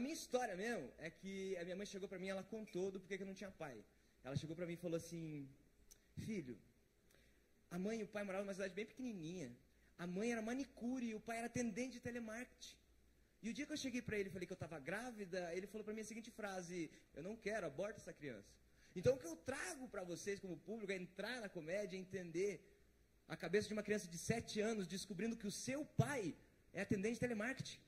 a minha história mesmo é que a minha mãe chegou para mim, ela contou do porquê que eu não tinha pai. Ela chegou para mim e falou assim: Filho, a mãe e o pai moravam numa cidade bem pequenininha. A mãe era manicure e o pai era atendente de telemarketing. E o dia que eu cheguei para ele e falei que eu estava grávida, ele falou para mim a seguinte frase: Eu não quero, aborta essa criança. Então o que eu trago para vocês como público é entrar na comédia e entender a cabeça de uma criança de 7 anos descobrindo que o seu pai é atendente de telemarketing.